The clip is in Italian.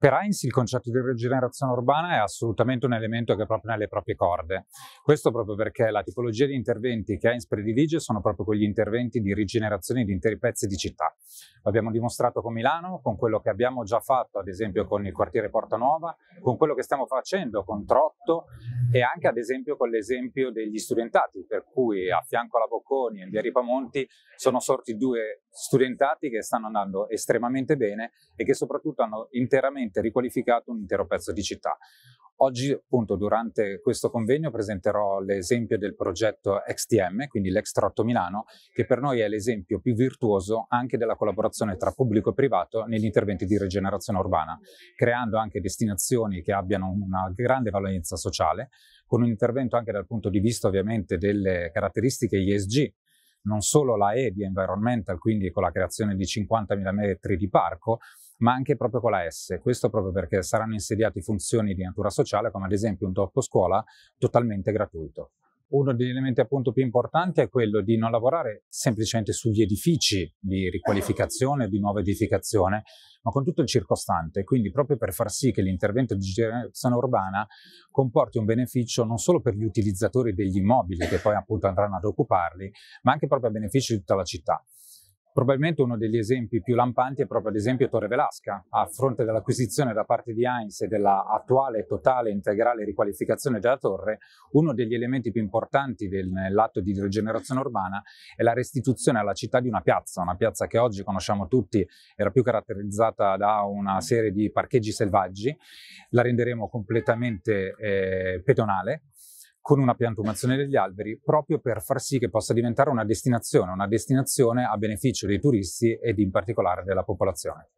Per Heinz il concetto di rigenerazione urbana è assolutamente un elemento che è proprio nelle proprie corde. Questo proprio perché la tipologia di interventi che Heinz predilige sono proprio quegli interventi di rigenerazione di interi pezzi di città. L'abbiamo dimostrato con Milano, con quello che abbiamo già fatto ad esempio con il quartiere Porta Nuova, con quello che stiamo facendo con Trotto e anche ad esempio con l'esempio degli studentati, per cui a fianco alla Bocconi e in via Ripamonti sono sorti due studentati che stanno andando estremamente bene e che soprattutto hanno interamente riqualificato un intero pezzo di città. Oggi, appunto, durante questo convegno presenterò l'esempio del progetto XTM, quindi l'X8 Milano, che per noi è l'esempio più virtuoso anche della collaborazione tra pubblico e privato negli interventi di rigenerazione urbana, creando anche destinazioni che abbiano una grande valenza sociale, con un intervento anche dal punto di vista ovviamente delle caratteristiche ESG, non solo la E di environmental, quindi con la creazione di 50.000 metri di parco, ma anche proprio con la S. Questo proprio perché saranno insediate funzioni di natura sociale, come ad esempio un dopo scuola totalmente gratuito. Uno degli elementi appunto più importanti è quello di non lavorare semplicemente sugli edifici di riqualificazione, di nuova edificazione, ma con tutto il circostante, quindi proprio per far sì che l'intervento di generazione urbana comporti un beneficio non solo per gli utilizzatori degli immobili che poi appunto andranno ad occuparli, ma anche proprio a beneficio di tutta la città. Probabilmente uno degli esempi più lampanti è proprio ad esempio Torre Velasca, a fronte dell'acquisizione da parte di Heinz e della attuale totale integrale riqualificazione della torre, uno degli elementi più importanti nell'atto di rigenerazione urbana è la restituzione alla città di una piazza, una piazza che oggi conosciamo tutti, era più caratterizzata da una serie di parcheggi selvaggi, la renderemo completamente eh, pedonale, con una piantumazione degli alberi proprio per far sì che possa diventare una destinazione, una destinazione a beneficio dei turisti ed in particolare della popolazione.